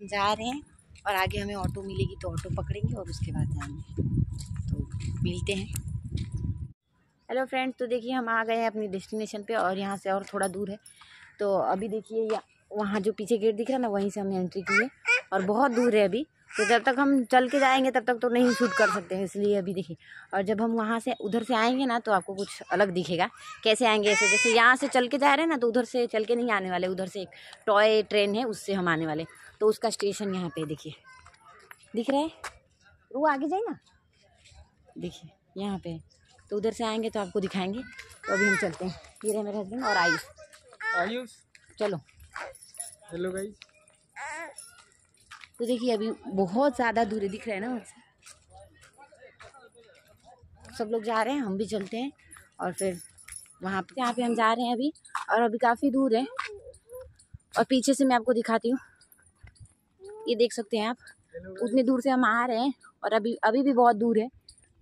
जा रहे हैं और आगे हमें ऑटो मिलेगी तो ऑटो पकड़ेंगे और उसके बाद जाएँगे। तो मिलते हैं। हेलो फ्रेंड्स तो देखिए हम आ गए हैं अपनी डेस्टिनेशन पे और यहाँ से और थोड़ा दूर है। तो अभी देखिए वहाँ जो पीछे गेट दिख रहा है ना, वहीं से हमने एंट्री की है। और बहुत दूर है अभी। तो जब तक हम चल के जाएँगे तब तक तो नहीं शूट कर सकते हैं इसलिए अभी देखिए। और जब हम वहाँ से उधर से आएँगे ना तो आपको कुछ अलग दिखेगा। कैसे आएँगे ऐसे? जैसे यहाँ से चल के जा रहे हैं ना तो उधर से चल के नहीं आने वाले। उधर से एक टॉय ट्रेन है उससे हम आने वाले। तो उसका स्टेशन यहाँ पे देखिए। दिख रहा है? वो आगे जाए ना। देखिए यहाँ पे। तो उधर से आएँगे तो आपको दिखाएँगे। तो अभी हम चलते हैं। ये रहे मेरे हस्बैंड और आयुष। आयुष? चलो। हेलो गाइस तो देखिए, अभी बहुत ज़्यादा दूर दिख रहा है ना। वैसे सब लोग जा रहे हैं, हम भी चलते हैं और फिर वहाँ पे यहाँ पे हम जा रहे हैं अभी और अभी काफ़ी दूर है। और पीछे से मैं आपको दिखाती हूँ। ये देख सकते हैं आप, उतनी दूर से हम आ रहे हैं और अभी अभी भी बहुत दूर है।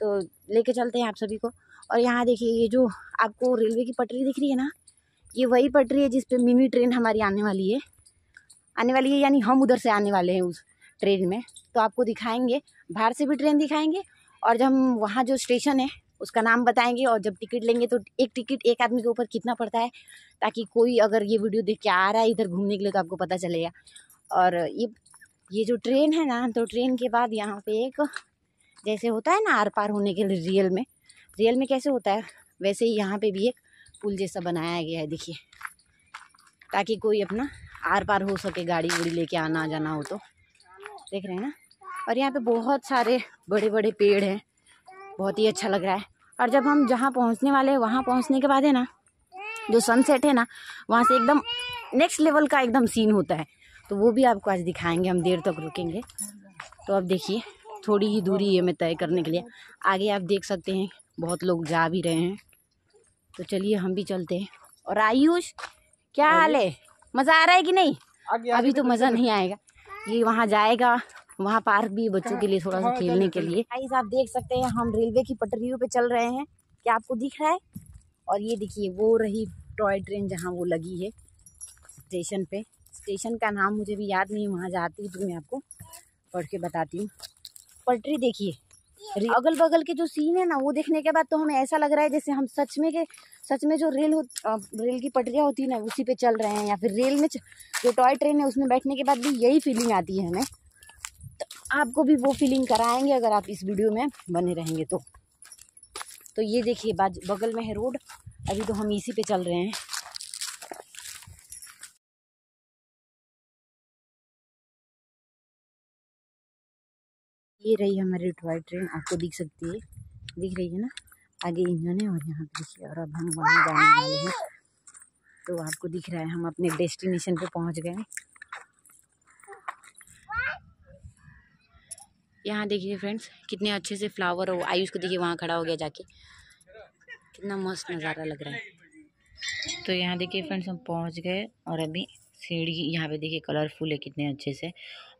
तो लेके चलते हैं आप सभी को। और यहाँ देखिए, ये जो आपको रेलवे की पटरी दिख रही है ना, ये वही पटरी है जिस पे मिनी ट्रेन हमारी आने वाली है। आने वाली है, यानी हम उधर से आने वाले हैं उस ट्रेन में। तो आपको दिखाएँगे, बाहर से भी ट्रेन दिखाएँगे और जब हम वहाँ जो स्टेशन है, उसका नाम बताएँगे और जब टिकट लेंगे तो एक टिकट एक आदमी के ऊपर कितना पड़ता है, ताकि कोई अगर ये वीडियो देख के आ रहा है इधर घूमने के लिए तो आपको पता चलेगा। और ये ये जो ट्रेन है ना तो ट्रेन के बाद यहाँ पे एक, जैसे होता है ना, आर पार होने के लिए रियल में रियल में कैसे होता है, वैसे ही यहाँ पे भी एक पुल जैसा बनाया गया है, देखिए। ताकि कोई अपना आर पार हो सके गाड़ी वड़ी लेके आना जाना हो तो। देख रहे हैं ना? और यहाँ पे बहुत सारे बड़े बड़े पेड़ हैं। बहुत ही अच्छा लग रहा है। और जब हम जहाँ पहुँचने वाले हैं वहाँ पहुँचने के बाद है ना जो सनसेट है ना वहाँ से एकदम नेक्स्ट लेवल का एकदम सीन होता है। तो वो भी आपको आज दिखाएँगे हम देर तक रुकेंगे। तो अब देखिए थोड़ी ही दूरी है मैं तय करने के लिए। आगे आप देख सकते हैं बहुत लोग जा भी रहे हैं। तो चलिए हम भी चलते हैं। और आयुष क्या हाल है? मज़ा आ रहा है कि नहीं? आगे, अभी तो मज़ा नहीं आएगा। ये वहाँ जाएगा वहाँ पार्क भी बच्चों के लिए थोड़ा सा खेलने के लिए। गाइस आप देख सकते हैं हम रेलवे की पटरियों पे चल रहे हैं। क्या आपको दिख रहा है? और ये देखिए वो रही टॉय ट्रेन जहाँ वो लगी है स्टेशन पे। स्टेशन का नाम मुझे भी याद नहीं वहाँ जाती हूँ तो मैं आपको पढ़ के बताती हूँ। पटरी देखिए अगल बगल के जो सीन है ना, वो देखने के बाद तो हमें ऐसा लग रहा है जैसे हम सच में के, सच में जो रेल हो रेल की पटरियाँ होती है ना, उसी पे चल रहे हैं, या फिर रेल में जो टॉय ट्रेन है, उसमें बैठने के बाद भी यही फीलिंग आती है हमें। तो आपको भी वो फीलिंग कराएँगे अगर आप इस वीडियो में बने रहेंगे तो। तो ये देखिए बगल में है रोड, अभी तो हम इसी पे चल रहे हैं। ये रही हमारी टॉय ट्रेन आपको दिख सकती है। दिख रही है ना? आगे इंजन है और यहाँ पे देखिए, और अब हम वहाँ जाने वाले हैं। तो आपको दिख रहा है, हम अपने डेस्टिनेशन पे पहुँच गए। यहाँ देखिए फ्रेंड्स कितने अच्छे से फ्लावर हो आयुष को देखिए, वहाँ खड़ा हो गया जाके। कितना मस्त नज़ारा लग रहा है। तो यहाँ देखिए फ्रेंड्स हम पहुँच गए और अभी सीढ़ी यहाँ पे देखिए कलरफुल है कितने अच्छे से।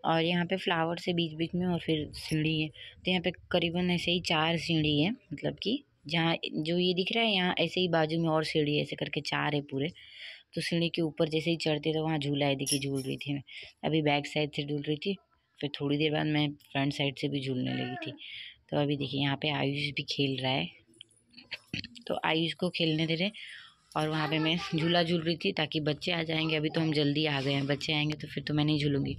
और यहाँ पे फ्लावर से बीच बीच में और फिर सीढ़ी है। तो यहाँ पे करीबन ऐसे ही चार सीढ़ी है मतलब कि जहाँ जो ये दिख रहा है यहाँ ऐसे ही बाजू में और सीढ़ी ऐसे करके चार है पूरे। तो सीढ़ी के ऊपर जैसे ही चढ़ते तो वहाँ झूला है देखिए झूल रही थी मैं। अभी बैक साइड से झूल रही थी, फिर थोड़ी देर बाद मैं फ्रंट साइड से भी झूलने लगी थी। तो अभी देखिए यहाँ पे आयुष भी खेल रहा है। तो आयुष को खेलने दे रहे और वहाँ पे मैं झूला झूल रही थी ताकि बच्चे आ जाएँगे। अभी तो हम जल्दी आ गए हैं। बच्चे आएँगे तो फिर तो मैं नहीं झूलूँगी।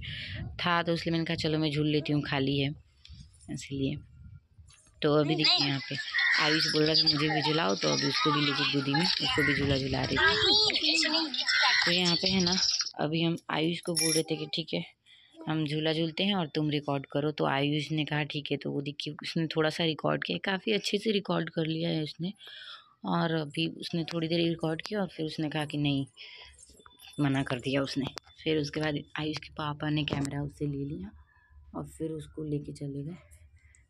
था तो इसलिए मैंने कहा चलो मैं झूल लेती हूँ खाली है। इसलिए। तो अभी देखिए यहाँ पे आयुष बोल रहा था मुझे भी झुलाओ। तो अभी उसको भी लेके गोदी में उसको भी झूला झुला रही थी। तो यहाँ पे है ना अभी हम आयुष को बोल रहे थे कि ठीक है हम झूला झूलते हैं और तुम रिकॉर्ड करो। तो आयुष ने कहा ठीक है। तो वो देखिए उसने थोड़ा सा रिकॉर्ड किया। काफ़ी अच्छे से रिकॉर्ड कर लिया है उसने। और अभी उसने थोड़ी देर रिकॉर्ड किया और फिर उसने कहा कि नहीं, मना कर दिया उसने। फिर उसके बाद आयुष के पापा ने कैमरा उससे ले लिया और फिर उसको लेके चले गए।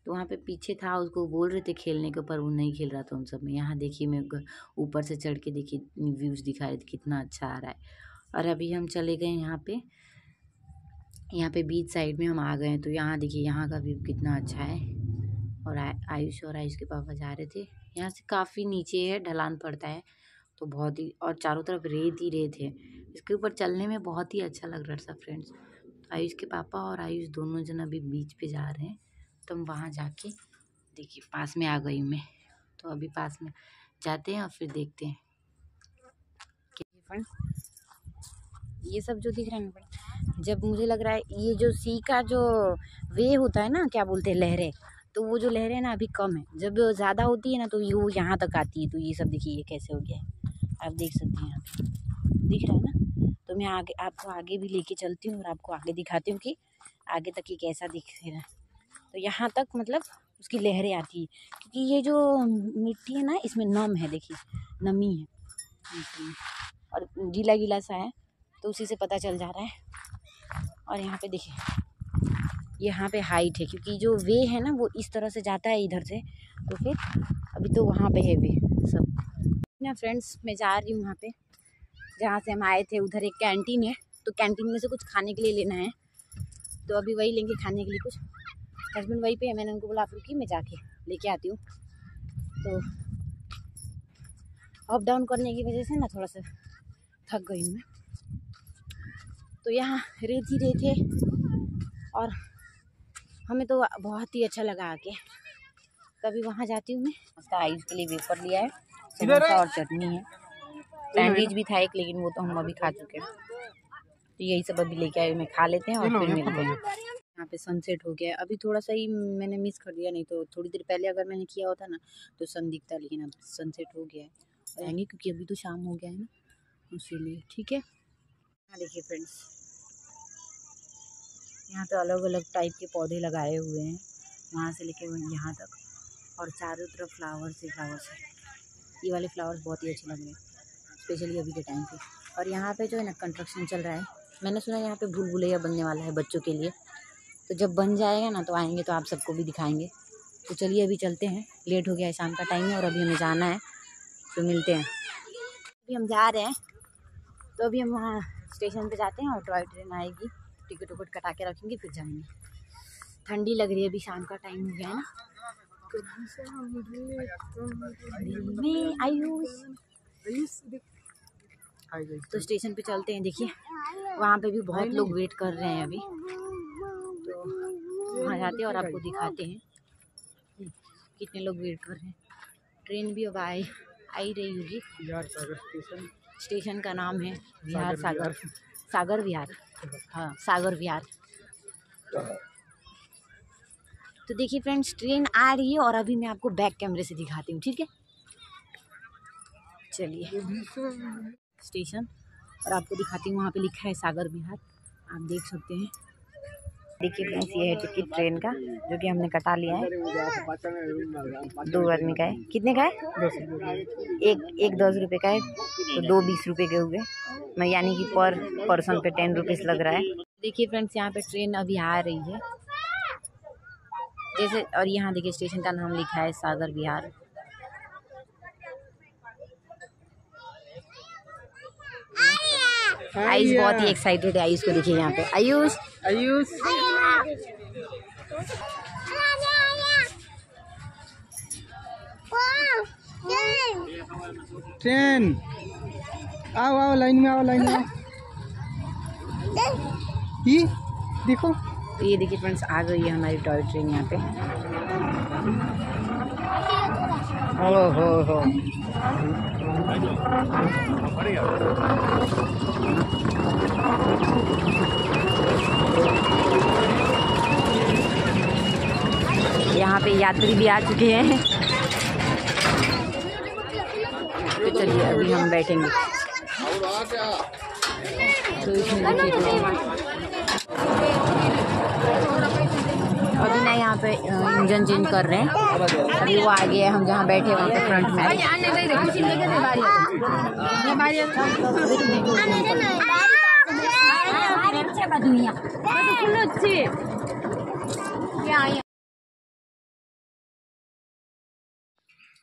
तो वहाँ पे पीछे था, उसको बोल रहे थे खेलने के ऊपर वो नहीं खेल रहा था उन सब में। यहाँ देखिए मैं ऊपर से चढ़ के देखिए व्यूज़ दिखा रहे थे, कितना अच्छा आ रहा है। और अभी हम चले गए यहाँ पे। यहाँ पे बीच साइड में हम आ गए तो यहाँ देखिए, यहाँ का व्यू कितना अच्छा है। और आयुष और आयुष के पापा जा रहे थे। यहाँ से काफ़ी नीचे है ढलान पड़ता है तो बहुत ही और चारों तरफ़ रेत ही रेत है। इसके ऊपर चलने में बहुत ही अच्छा लग रहा था फ्रेंड्स। आयुष के पापा और आयुष दोनों जन अभी बीच पे जा रहे हैं तो हम वहाँ जाके देखिए, पास में आ गई मैं तो अभी पास में जाते हैं और फिर देखते हैं। फ्रेंड्स ये सब जो दिख रहा है ना जब मुझे लग रहा है ये जो सी का जो वे होता है ना, क्या बोलते हैं, लहरें तो वो जो लहरें ना अभी कम है। जब ज़्यादा होती है ना तो ये वो यहाँ तक आती है। तो ये सब देखिए, ये कैसे हो गया है। आप देख सकते हैं यहाँ दिख रहा है ना? तो मैं आगे, आपको आगे भी लेके चलती हूँ और आपको आगे दिखाती हूँ कि आगे तक ये कैसा दिख रहा है। तो यहाँ तक मतलब उसकी लहरें आती है। क्योंकि ये जो मिट्टी है ना, इसमें नम है, देखिए। नमी है। और गीला गीला सा है। तो उसी से पता चल जा रहा है। और यहाँ पे देखिए। यहाँ पे हाइट है, क्योंकि जो वे है ना, वो इस तरह से जाता है इधर से तो फिर अभी तो वहाँ पे है वे सब। ना फ्रेंड्स मैं जा रही हूँ वहाँ पे, जहाँ से हम आए थे, उधर एक कैंटीन है तो कैंटीन में से कुछ खाने के लिए लेना है। तो अभी वही लेंगे खाने के लिए कुछ। हस्बैंड वहीं पे है, मैंने उनको बोला, आप रुकी मैं जाके लेके आती हूँ। तो अप डाउन करने की वजह से ना थोड़ा सा थक गई हूँ मैं। तो यहाँ रेत ही रेत है और हमें तो बहुत ही अच्छा लगा आके। कभी वहाँ जाती हूँ मैं। उसका आइस के लिए वेपर लिया है। समोसा और चटनी है। सैंडविच भी था एक लेकिन वो तो हम अभी खा चुके हैं। तो यही सब अभी लेके आए मैं खा लेते हैं और फिर मिलते हैं। यहाँ पे सनसेट हो गया। है अभी थोड़ा सा ही मैंने मिस कर दिया नहीं तो थोड़ी देर पहले अगर मैंने किया होता ना तो सन दिखता लेकिन अब सनसेट हो गया है। यानी क्योंकि अभी तो शाम हो गया है ना इसीलिए ठीक है? हाँ देखिए फ्रेंड्स यहाँ पे अलग अलग टाइप के पौधे लगाए हुए हैं। वहाँ से लेके यहाँ तक। और चारों तरफ़ फ्लावर्स ही फ्लावर्स है। ये वाले फ्लावर्स बहुत ही अच्छे लग रहे हैं। स्पेशली अभी के टाइम पे। और यहाँ पे जो है ना कंस्ट्रक्शन चल रहा है। मैंने सुना यहाँ पे भूल भुलैया बनने वाला है बच्चों के लिए। तो जब बन जाएगा ना तो आएँगे तो आप सबको भी दिखाएँगे। तो चलिए अभी चलते हैं। लेट हो गया है शाम का टाइम है और अभी हमें जाना है। तो मिलते हैं। अभी हम जा रहे हैं। तो अभी हम वहाँ स्टेशन पे जाते हैं और टॉय ट्रेन आएगी। टिकट उकट कटा के रखेंगे फिर जाएँगे। ठंडी लग रही है अभी शाम का टाइम हो गया है ना। तो स्टेशन पे चलते हैं देखिए। वहाँ पे भी बहुत लोग वेट कर रहे हैं अभी। तो वहाँ जाते हैं और आपको दिखाते हैं। कितने लोग वेट कर रहे हैं। ट्रेन भी अब आए आई रही होगी। बिहार सागर स्टेशन स्टेशन का नाम है बिहार सागर। सागर विहार। हाँ सागर विहार। तो देखिए फ्रेंड्स ट्रेन आ रही है और अभी मैं आपको बैक कैमरे से दिखाती हूँ, ठीक है? चलिए। स्टेशन और आपको दिखाती हूँ, वहाँ पे लिखा है सागर विहार। आप देख सकते हैं। देखिए फ्रेंड्स ये है टिकट ट्रेन का जो कि हमने कटा लिया है। दो आदमी का है। कितने का है? एक एक दस रुपये का है तो दो बीस रुपये के हुए। मैं यानी कि पर पर्सन पे टेन रुपीज़ लग रहा है। देखिए फ्रेंड्स यहाँ पे ट्रेन अभी आ रही है। जैसे और यहाँ देखिए स्टेशन का नाम लिखा है सागर बिहार आयुष बहुत ही एक्साइटेड है आयुष को देखिए यहाँ पे। आयुष। आयुष। ट्रेन आओ आओ लाइन में आओ लाइन में ये देखो. ये देखिए फ्रेंड्स आ गई है हमारी टॉय ट्रेन यहाँ पे। हो हो हो. यहाँ पे यात्री भी आ चुके हैं। तो चलिए अभी हम बैठेंगे। तो अभी ना यहाँ पे इंजन चेंज कर रहे हैं। अभी वो आगे है हम जहाँ बैठे वहाँ पे फ्रंट में।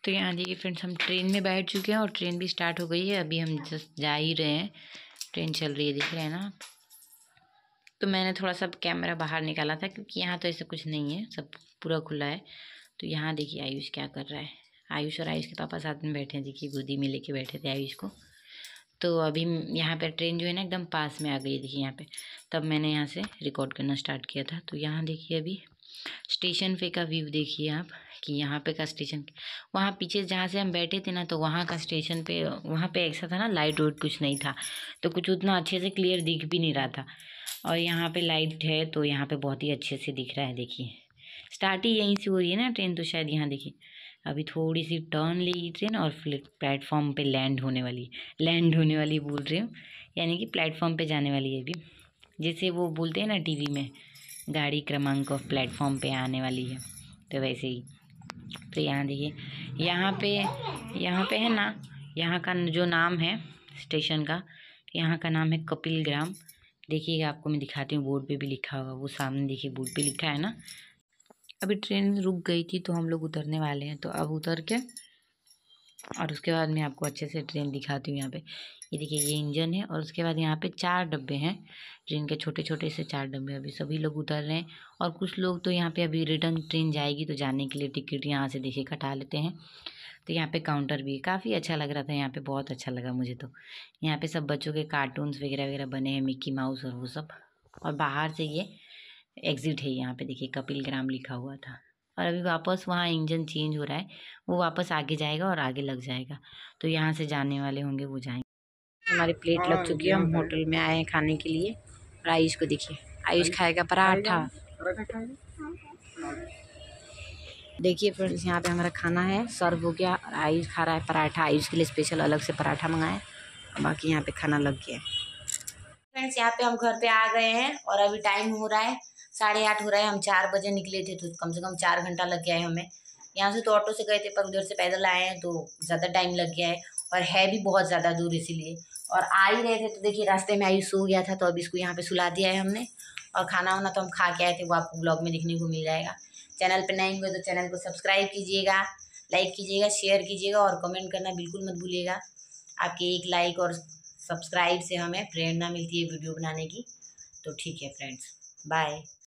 तो यहाँ देखिए फ्रेंड्स हम ट्रेन में बैठ चुके हैं और ट्रेन भी स्टार्ट हो गई है। अभी हम जस्ट जा ही रहे हैं। ट्रेन चल रही है, दिख रहे हैं ना। तो मैंने थोड़ा सा कैमरा बाहर निकाला था क्योंकि यहाँ तो ऐसा कुछ नहीं है। सब पूरा खुला है। तो यहाँ देखिए आयुष क्या कर रहा है। आयुष और आयुष के पापा साथ में बैठे हैं। देखिए गोदी में लेके बैठे थे आयुष को। तो अभी यहाँ पर ट्रेन जो है ना एकदम पास में आ गई देखिए यहाँ पे। तब मैंने यहाँ से रिकॉर्ड करना स्टार्ट किया था। तो यहाँ देखिए अभी स्टेशन पे का व्यू देखिए आप, कि यहाँ पे का स्टेशन वहाँ पीछे जहाँ से हम बैठे थे ना तो वहाँ का स्टेशन पे, वहाँ पे ऐसा था ना, लाइट वाइट कुछ नहीं था तो कुछ उतना अच्छे से क्लियर दिख भी नहीं रहा था। और यहाँ पे लाइट है तो यहाँ पे बहुत ही अच्छे से दिख रहा है, देखिए। स्टार्ट ही यहीं से हो रही है ना, ट्रेन तो शायद यहाँ देखिए। अभी थोड़ी सी टर्न लेगी ट्रेन और प्लेटफॉर्म पे लैंड होने वाली, लैंड होने वाली बोल रही हूँ, यानी कि प्लेटफॉर्म पे जाने वाली है अभी। जैसे वो बोलते हैं ना टीवी में गाड़ी क्रमांक ऑफ़ प्लेटफॉर्म पे आने वाली है। तो वैसे ही। तो यहाँ देखिए, यहाँ पे यहाँ पे है ना, यहाँ का जो नाम है स्टेशन का, यहाँ का नाम है कपिल ग्राम। देखिएगा आपको मैं दिखाती हूँ, बोर्ड पे भी लिखा होगा वो सामने देखिए बोर्ड पे लिखा है ना। अभी ट्रेन रुक गई थी तो हम लोग उतरने वाले हैं। तो अब उतर के और उसके बाद मैं आपको अच्छे से ट्रेन दिखाती हूँ यहाँ पे। ये देखिए, ये इंजन है और उसके बाद यहाँ पे चार डब्बे हैं ट्रेन के छोटे छोटे से चार डब्बे अभी सभी लोग उतर रहे हैं। और कुछ लोग तो यहाँ पे अभी रिटर्न ट्रेन जाएगी तो जाने के लिए टिकट यहाँ से देखिए कटा लेते हैं। तो यहाँ पे काउंटर भी है। काफ़ी अच्छा लग रहा था यहाँ पे, बहुत अच्छा लगा मुझे तो। यहाँ पे सब बच्चों के कार्टून्स वगैरह वगैरह बने हैं मिक्की माउस और वो सब। और बाहर से ये एग्ज़िट है यहाँ पे। देखिए, कपिल ग्राम लिखा हुआ था। और अभी वापस वहाँ इंजन चेंज हो रहा है वो वापस आगे जाएगा और आगे लग जाएगा। तो यहाँ से जाने वाले होंगे वो जाएँगे। हमारी प्लेट लग चुकी है हम होटल में आए हैं खाने के लिए। और आयुष को देखिए आयुष खाएगा पराठा। देखिए फ्रेंड्स यहाँ पे हमारा खाना है सर्व हो गया। और आयुष खा रहा है पराठा। आयुष के लिए स्पेशल अलग से पराठा मंगाए और बाकी यहाँ पे खाना लग गया फ्रेंड्स यहाँ पे हम घर पे आ गए हैं और अभी टाइम हो रहा है साढ़े आठ हो रहा है, हम चार बजे निकले थे तो कम से कम चार घंटा लग गया है हमें। यहाँ से तो ऑटो से गए थे, पर उधर से पैदल आए हैं तो ज़्यादा टाइम लग गया है और है भी बहुत ज़्यादा दूर इसीलिए। और आ ही रहे थे तो देखिए रास्ते में आयुष सो गया था तो अब इसको यहाँ पे सुला दिया है हमने। और खाना वाना तो हम खा के आए थे, वो आपको ब्लॉग में देखने को मिल जाएगा। चैनल पर नए हुए तो चैनल को सब्सक्राइब कीजिएगा, लाइक कीजिएगा, शेयर कीजिएगा और कमेंट करना बिल्कुल मत भूलिएगा। आपके एक लाइक और सब्सक्राइब से हमें प्रेरणा मिलती है वीडियो बनाने की। तो ठीक है फ्रेंड्स, बाय।